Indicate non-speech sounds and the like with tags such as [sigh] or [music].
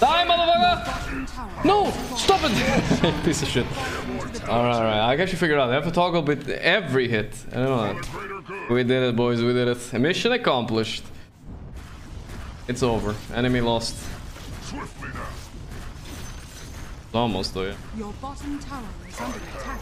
Die, motherfucker! No! Stop it! [laughs] Piece of shit. Alright, alright. I guess you figured out. I have to toggle with every hit. I don't know. We did it, boys. We did it. Mission accomplished. It's over. Enemy lost. It's. Almost, though, yeah. Your bottom tower is under attack.